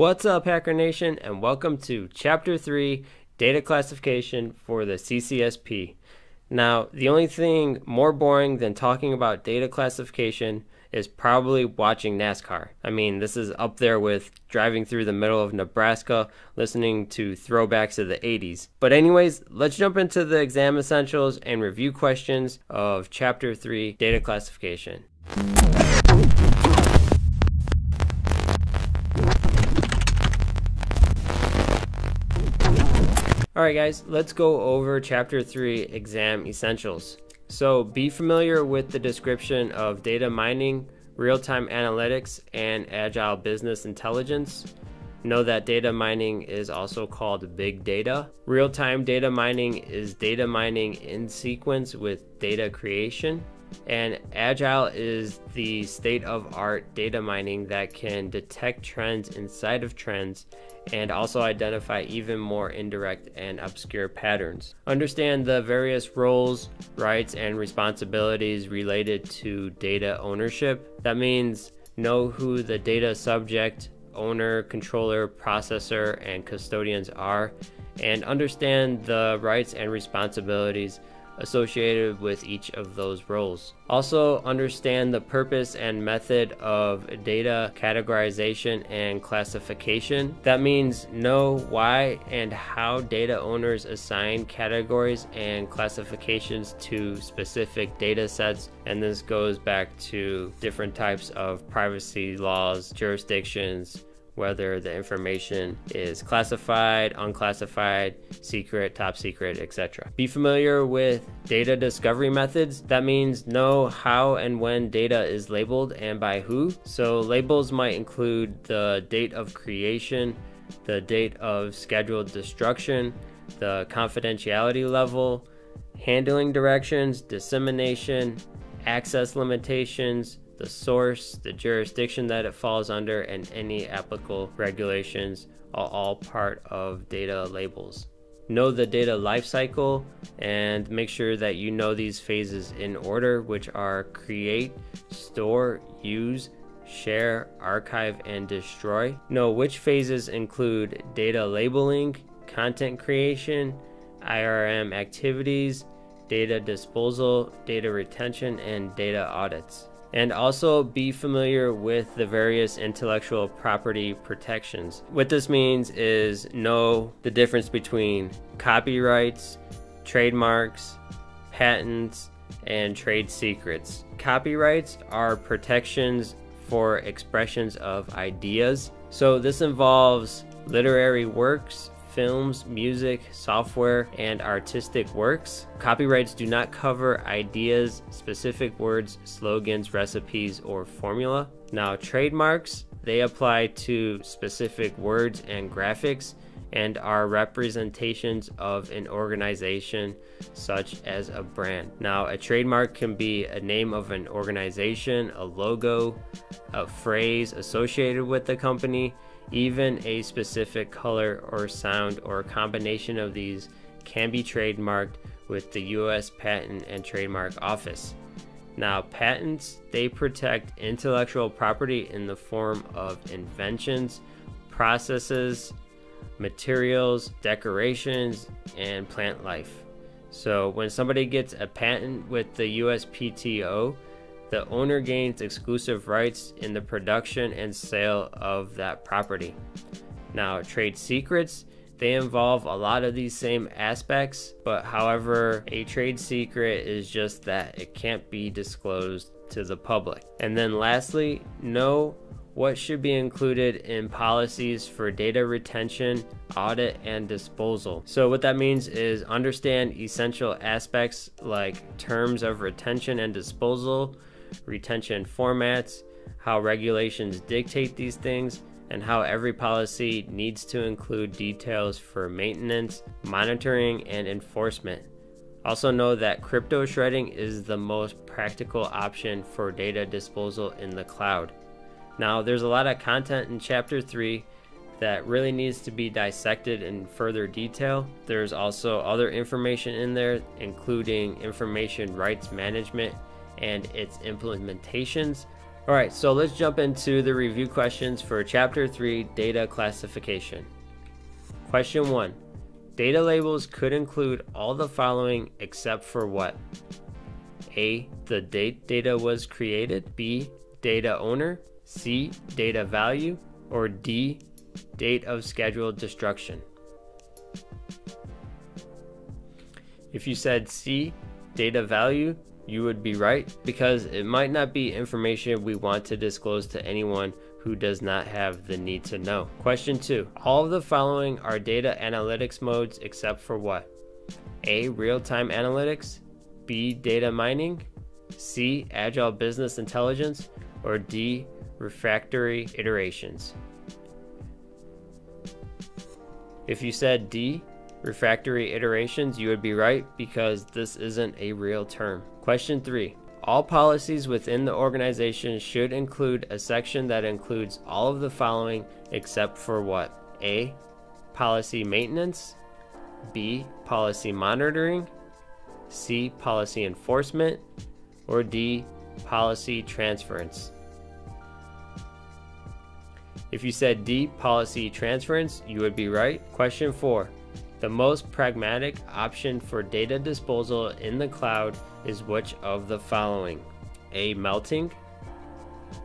What's up, Hacker Nation, and welcome to Chapter 3 Data Classification for the CCSP. Now, the only thing more boring than talking about data classification is probably watching NASCAR. I mean, this is up there with driving through the middle of Nebraska, listening to throwbacks of the 80s. But, anyways, let's jump into the exam essentials and review questions of Chapter 3 Data Classification. Alright guys, let's go over chapter 3 exam essentials. So be familiar with the description of data mining, real-time analytics, and agile business intelligence. Know that data mining is also called big data. Real-time data mining is data mining in sequence with data creation. And Agile is the state of art data mining that can detect trends inside of trends and also identify even more indirect and obscure patterns. Understand the various roles, rights, and responsibilities related to data ownership. That means know who the data subject, owner, controller, processor, and custodians are, and understand the rights and responsibilities associated with each of those roles. Also, understand the purpose and method of data categorization and classification. That means know why and how data owners assign categories and classifications to specific data sets. And this goes back to different types of privacy laws, jurisdictions, whether the information is classified, unclassified, secret, top secret, etc. Be familiar with data discovery methods. That means know how and when data is labeled and by who. So labels might include the date of creation, the date of scheduled destruction, the confidentiality level, handling directions, dissemination, access limitations, the source, the jurisdiction that it falls under, and any applicable regulations are all part of data labels. Know the data lifecycle and make sure that you know these phases in order, which are create, store, use, share, archive, and destroy. Know which phases include data labeling, content creation, IRM activities, data disposal, data retention, and data audits and also be familiar with the various intellectual property protections. What this means is know the difference between copyrights, trademarks, patents, and trade secrets. Copyrights are protections for expressions of ideas. So this involves literary works, films, music, software, and artistic works. Copyrights do not cover ideas, specific words, slogans, recipes, or formula. Now, trademarks, they apply to specific words and graphics and are representations of an organization such as a brand. Now, a trademark can be a name of an organization, a logo, a phrase associated with the company, even a specific color or sound or combination of these can be trademarked with the US Patent and Trademark Office. Now, patents, they protect intellectual property in the form of inventions, processes, materials, decorations, and plant life. So, when somebody gets a patent with the USPTO, the owner gains exclusive rights in the production and sale of that property. Now, trade secrets, they involve a lot of these same aspects, but however, a trade secret is just that it can't be disclosed to the public. And then lastly, know what should be included in policies for data retention, audit, and disposal. So, what that means is understand essential aspects like terms of retention and disposal, retention formats, how regulations dictate these things, and how every policy needs to include details for maintenance, monitoring, and enforcement. Also, know that crypto shredding is the most practical option for data disposal in the cloud. Now, there's a lot of content in Chapter 3 that really needs to be dissected in further detail. There's also other information in there, including information rights management and its implementations. All right, so let's jump into the review questions for Chapter 3 Data Classification. Question 1 Data labels could include all the following except for what? A. The date data was created. B. Data owner. C. Data value. Or D. Date of scheduled destruction. If you said C. Data value, you would be right because it might not be information we want to disclose to anyone who does not have the need to know. Question 2. All of the following are data analytics modes except for what? A. Real-time analytics B. Data mining C. Agile business intelligence or D. Refractory iterations. If you said D, refractory iterations, you would be right because this isn't a real term. Question 3. All policies within the organization should include a section that includes all of the following except for what? A. Policy maintenance. B. Policy monitoring. C. Policy enforcement. Or D. Policy transference. If you said D. Policy transference, you would be right. Question 4. The most pragmatic option for data disposal in the cloud is which of the following? A. Melting,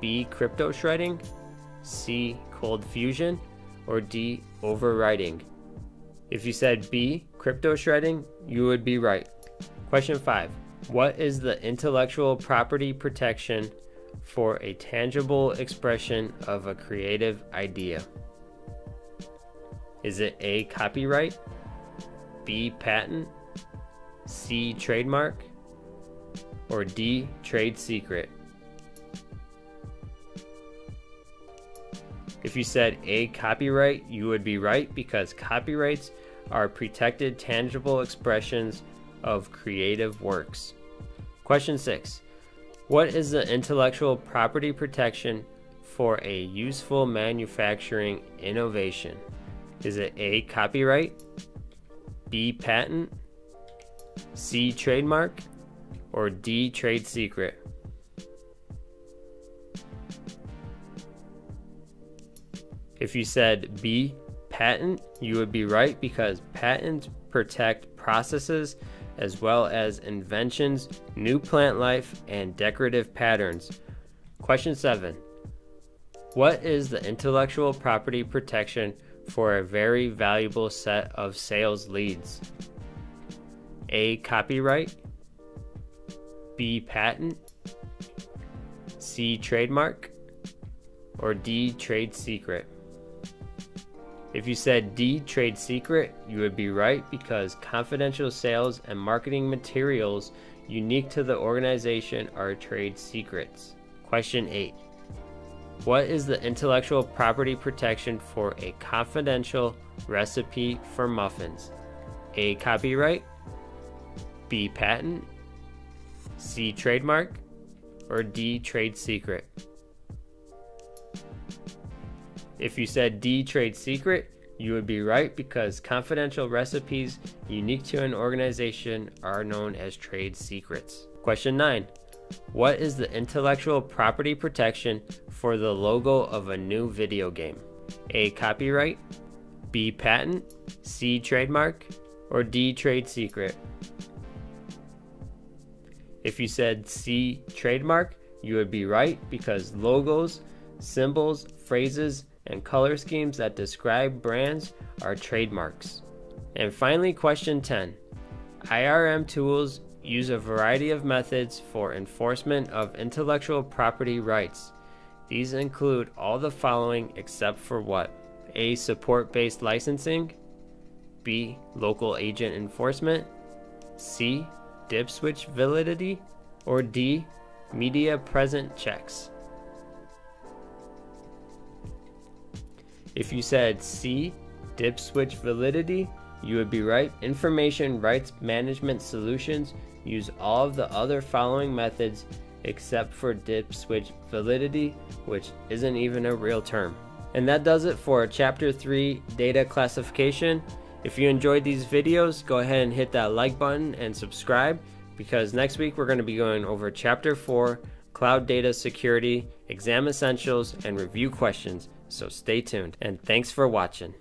B. Crypto shredding, C. Cold fusion, or D. Overwriting. If you said B. Crypto shredding, you would be right. Question 5. What is the intellectual property protection for a tangible expression of a creative idea? Is it A. Copyright? B. Patent, C. Trademark, or D. Trade secret? If you said A. Copyright, you would be right because copyrights are protected tangible expressions of creative works. Question 6. What is the intellectual property protection for a useful manufacturing innovation? Is it A. Copyright, B. Patent, C. Trademark, or D. Trade secret? If you said B. Patent, you would be right because patents protect processes as well as inventions, new plant life, and decorative patterns. Question 7. What is the intellectual property protection for a very valuable set of sales leads. A. Copyright. B. Patent. C. Trademark. Or D. Trade secret. If you said D. Trade secret, you would be right because confidential sales and marketing materials unique to the organization are trade secrets. Question 8. What is the intellectual property protection for a confidential recipe for muffins? A. Copyright, B. Patent, C. Trademark, or D. Trade secret? If you said D. Trade secret, you would be right because confidential recipes unique to an organization are known as trade secrets. Question 9. What is the intellectual property protection for the logo of a new video game? A. Copyright, B. Patent, C. Trademark, or D. Trade secret? If you said C. Trademark, you would be right because logos, symbols, phrases, and color schemes that describe brands are trademarks. And finally, question 10 IRM tools use a variety of methods for enforcement of intellectual property rights. These include all the following except for what? A. Support based licensing. B. Local agent enforcement. C. Dip switch validity. Or D. Media present checks. If you said C. Dip switch validity, you would be right. Information rights management solutions use all of the other following methods except for dip switch validity, which isn't even a real term. And that does it for Chapter 3 Data Classification. If you enjoyed these videos, go ahead and hit that like button and subscribe because next week we're going to be going over Chapter 4 cloud data security, exam essentials, and review questions, so stay tuned. And thanks for watching.